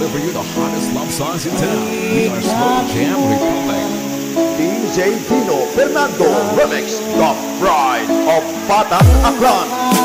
deliver you the hottest love songs in town. We are Slow Jam Republic. DJ Dino Fernando Remix The Pride of Batang Aklan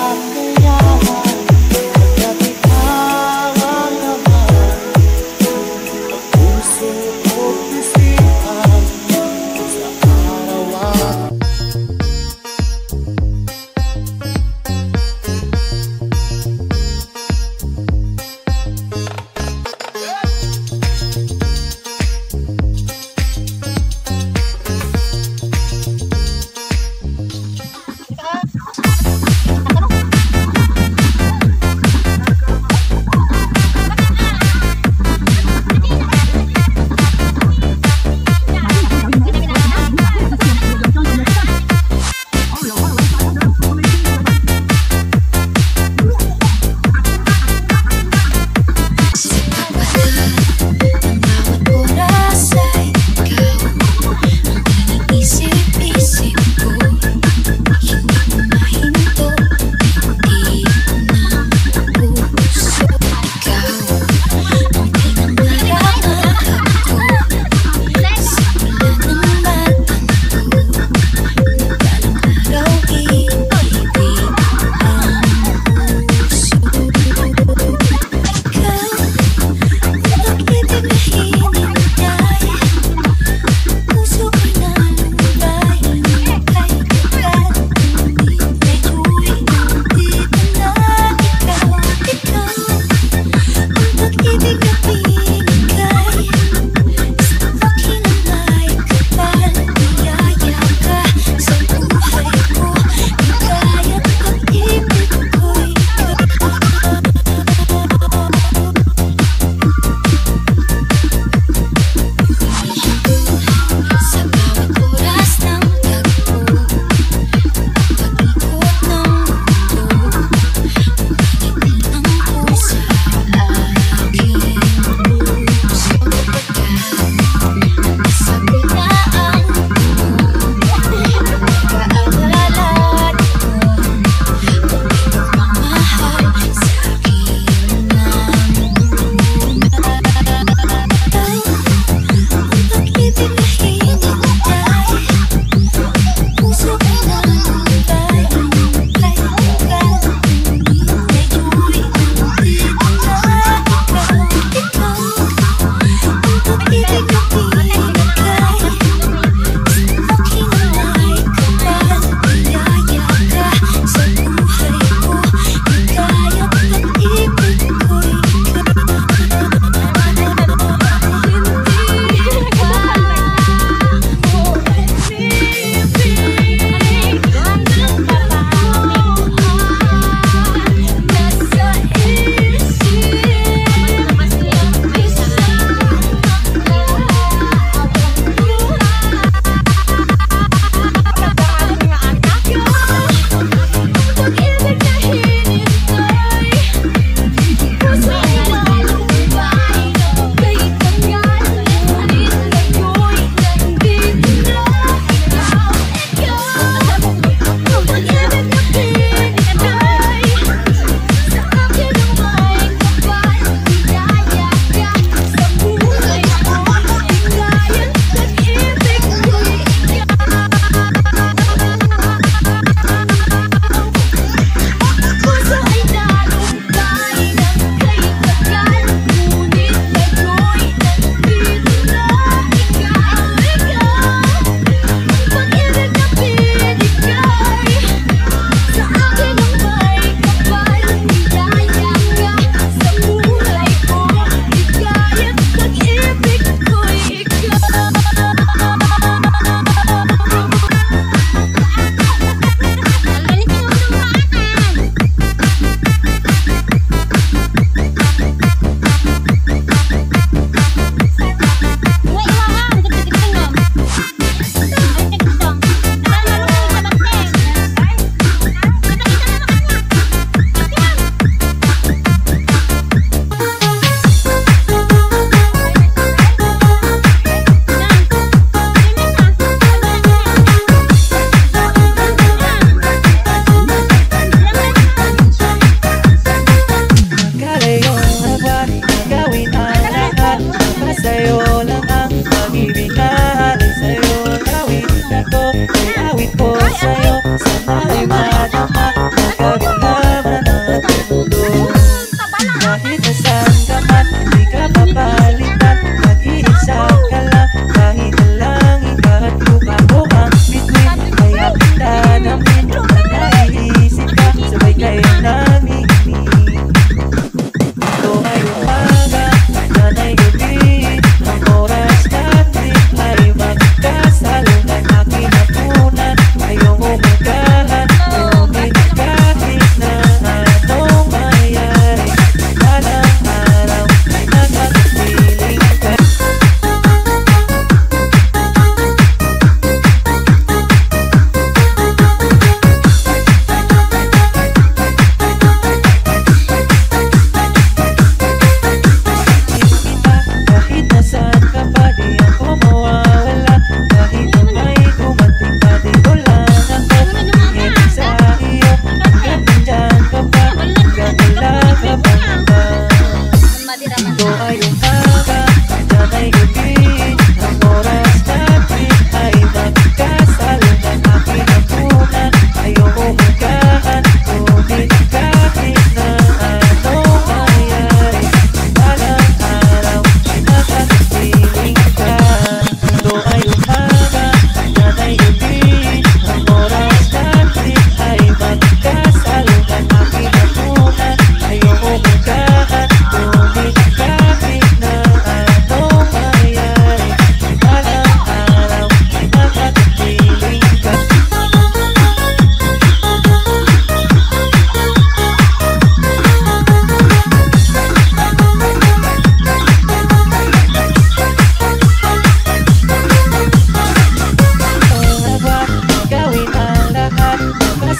多爱人爱。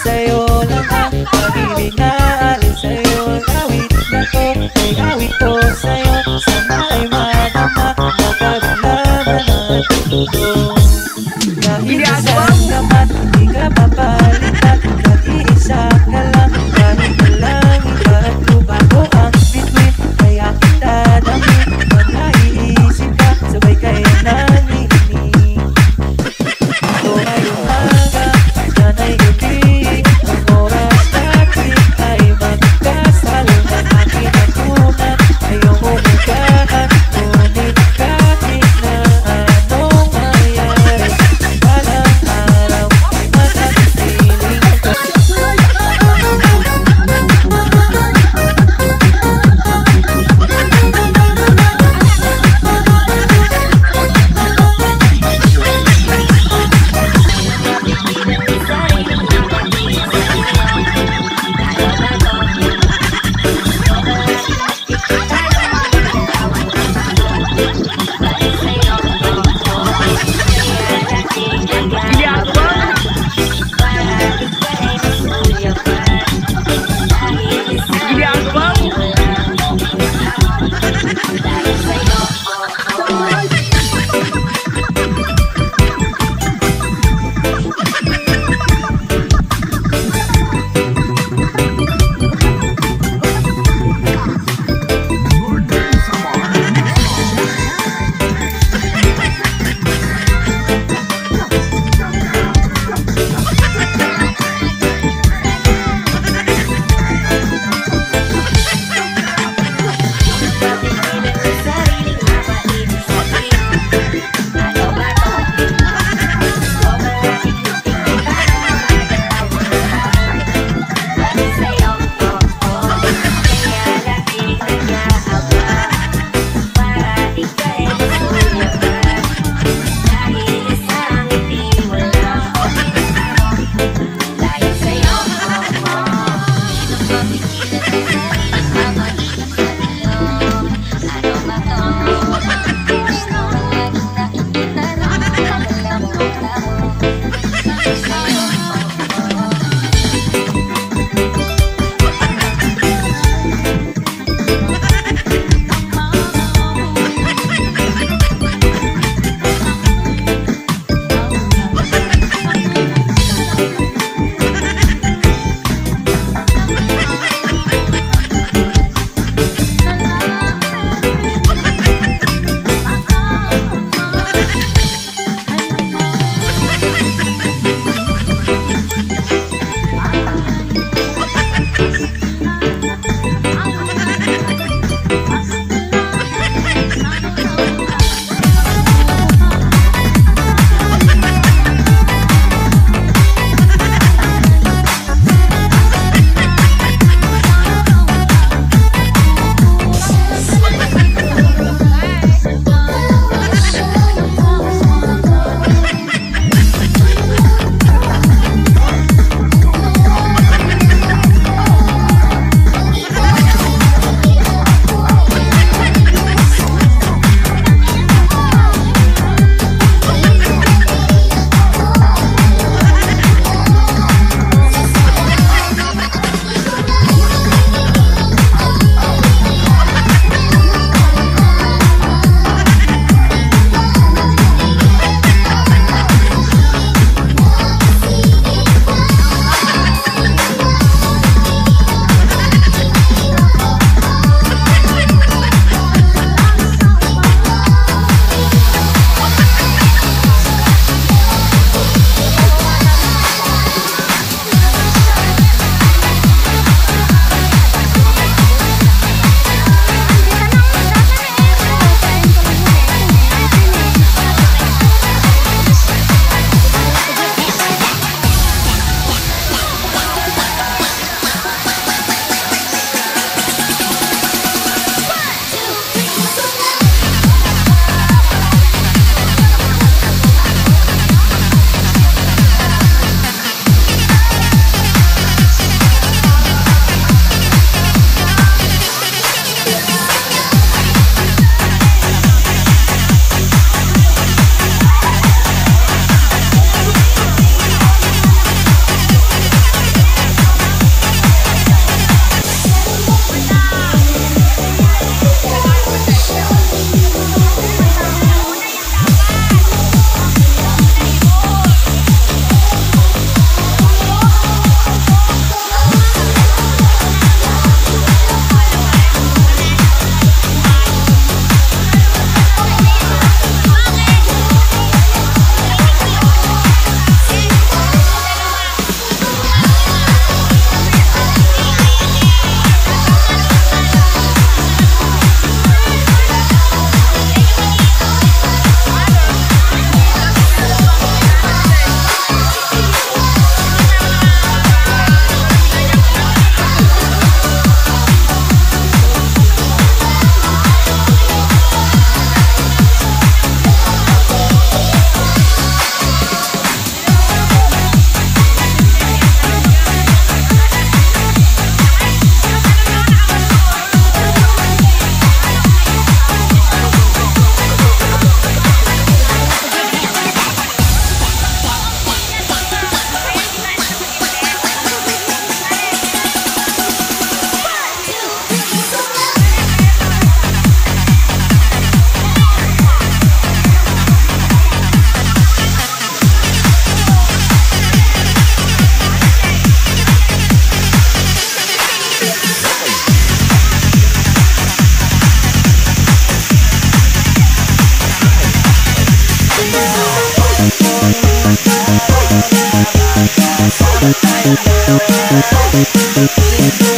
sa'yo lang ang pag-ibig na alin sa'yo. Awit na to ay awit ko sa'yo. Sana ay madama Mapag-laman at Thank you.